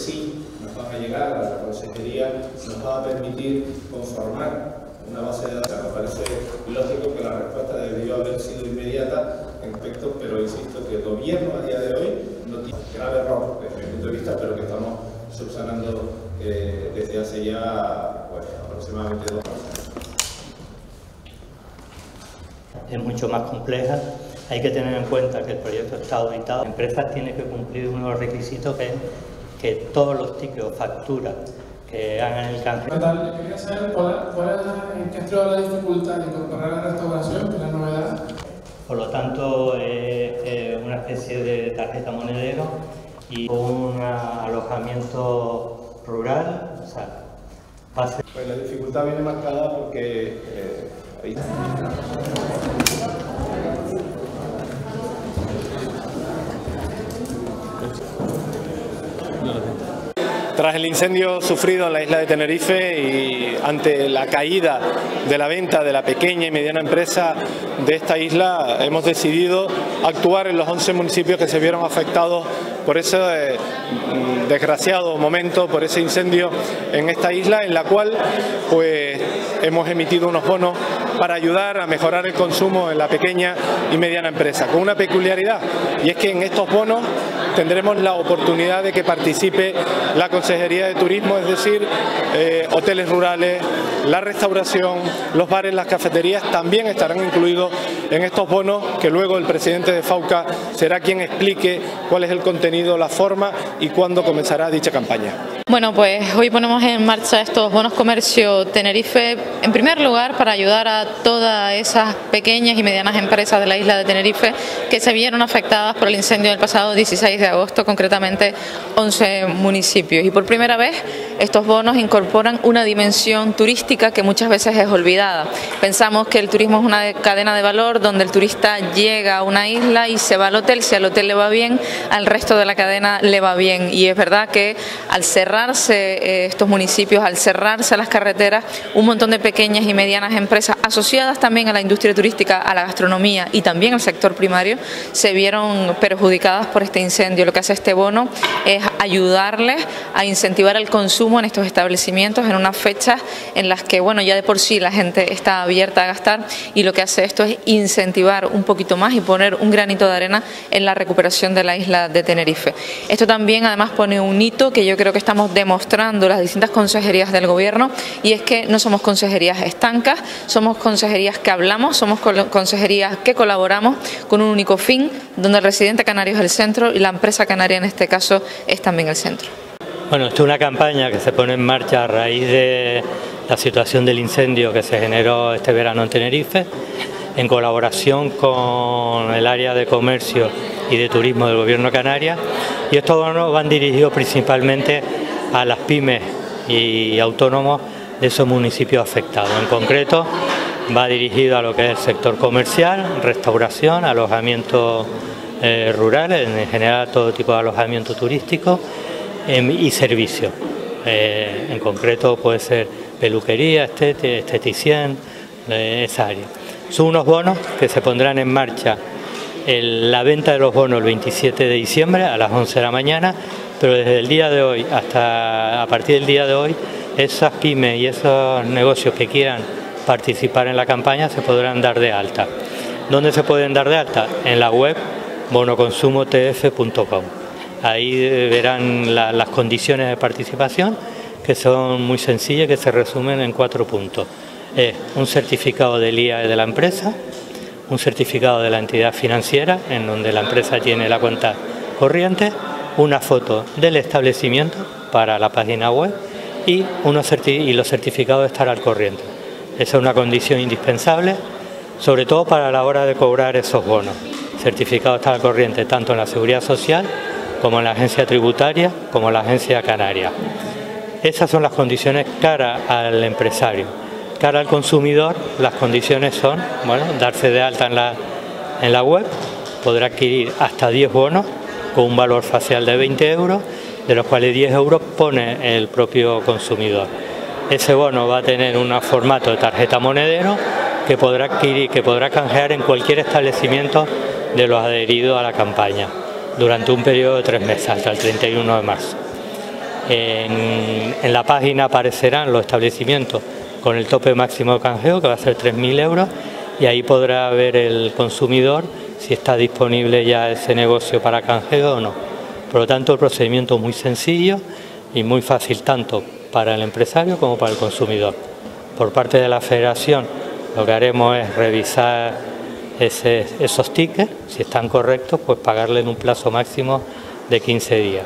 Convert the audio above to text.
sí nos van a llegar a la consejería nos va a permitir conformar una base de datos. Me parece lógico que la respuesta debió haber sido inmediata en aspectos, pero insisto que el gobierno a día de hoy no tiene grave error desde mi punto de vista, pero que estamos subsanando eh, desde hace ya aproximadamente dos meses. Es mucho más compleja. Hay que tener en cuenta que el proyecto está auditado. La empresa tiene que cumplir unos requisitos que es que todos los tickets o facturas que hagan el canje. Quería saber cuál, cuál en qué sido la dificultad de incorporar la restauración, que es la novedad. Por lo tanto, es una especie de tarjeta monedero y un alojamiento rural. O sea, Pues la dificultad viene marcada porque eh, ahí... Tras el incendio sufrido en la isla de Tenerife y ante la caída de la venta de la pequeña y mediana empresa de esta isla, hemos decidido actuar en los 11 municipios que se vieron afectados por ese eh, desgraciado momento, por ese incendio en esta isla, en la cual pues hemos emitido unos bonos para ayudar a mejorar el consumo en la pequeña y mediana empresa, con una peculiaridad, y es que en estos bonos tendremos la oportunidad de que participe la Consejería de Turismo, es decir, eh, hoteles rurales, la restauración, los bares, las cafeterías también estarán incluidos en estos bonos que luego el presidente de FAUCA será quien explique cuál es el contenido, la forma y cuándo comenzará dicha campaña. Bueno, pues hoy ponemos en marcha estos bonos comercio Tenerife, en primer lugar para ayudar a todas esas pequeñas y medianas empresas de la isla de Tenerife que se vieron afectadas por el incendio del pasado 16 de agosto, concretamente 11 municipios. Y por primera vez estos bonos incorporan una dimensión turística que muchas veces es olvidada. Pensamos que el turismo es una cadena de valor donde el turista llega a una isla y se va al hotel, si al hotel le va bien, al resto de la cadena le va bien. Y es verdad que al cerrar cerrarse eh, estos municipios, al cerrarse las carreteras, un montón de pequeñas y medianas empresas asociadas también a la industria turística, a la gastronomía y también al sector primario, se vieron perjudicadas por este incendio. Lo que hace este bono es ayudarles a incentivar el consumo en estos establecimientos en unas fechas en las que, bueno, ya de por sí la gente está abierta a gastar y lo que hace esto es incentivar un poquito más y poner un granito de arena en la recuperación de la isla de Tenerife. Esto también además pone un hito que yo creo que estamos demostrando las distintas consejerías del gobierno y es que no somos consejerías estancas, somos consejerías que hablamos, somos consejerías que colaboramos con un único fin, donde el residente canario es el centro y la empresa canaria en este caso es también el centro. Bueno, esto es una campaña que se pone en marcha a raíz de la situación del incendio que se generó este verano en Tenerife, en colaboración con el área de comercio y de turismo del Gobierno de Canarias, y estos bonos van dirigidos principalmente a las pymes y autónomos de esos municipios afectados. En concreto, va dirigido a lo que es el sector comercial, restauración, alojamiento eh, rurales, en general todo tipo de alojamiento turístico em, y servicios. Eh, en concreto puede ser peluquería, esteticien, eh, esa área. Son unos bonos que se pondrán en marcha la venta de los bonos el 27 de diciembre a las 11 de la mañana pero desde el día de hoy hasta a partir del día de hoy, esas pymes y esos negocios que quieran participar en la campaña se podrán dar de alta. ¿Dónde se pueden dar de alta? En la web bonoconsumotf.com. Ahí verán las condiciones de participación que son muy sencillas, que se resumen en cuatro puntos. Es un certificado del IAE de la empresa, un certificado de la entidad financiera, en donde la empresa tiene la cuenta corriente, una foto del establecimiento para la página web y, los certificados de estar al corriente. Esa es una condición indispensable, sobre todo para la hora de cobrar esos bonos. Certificado de estar al corriente tanto en la Seguridad Social como en la Agencia Tributaria como en la Agencia Canaria. Esas son las condiciones cara al empresario. Cara al consumidor, las condiciones son, bueno, darse de alta en la, en la web, podrá adquirir hasta 10 bonos con un valor facial de 20 euros, de los cuales 10 euros pone el propio consumidor. Ese bono va a tener un formato de tarjeta monedero que podrá adquirir, que podrá canjear en cualquier establecimiento de los adheridos a la campaña durante un periodo de tres meses, hasta el 31 de marzo. En, la página aparecerán los establecimientos con el tope máximo de canjeo, que va a ser 3.000 euros, y ahí podrá ver el consumidor si está disponible ya ese negocio para canjeo o no. Por lo tanto, el procedimiento es muy sencillo y muy fácil tanto para el empresario como para el consumidor. Por parte de la federación lo que haremos es revisar esos tickets, si están correctos, pues pagarle en un plazo máximo de 15 días.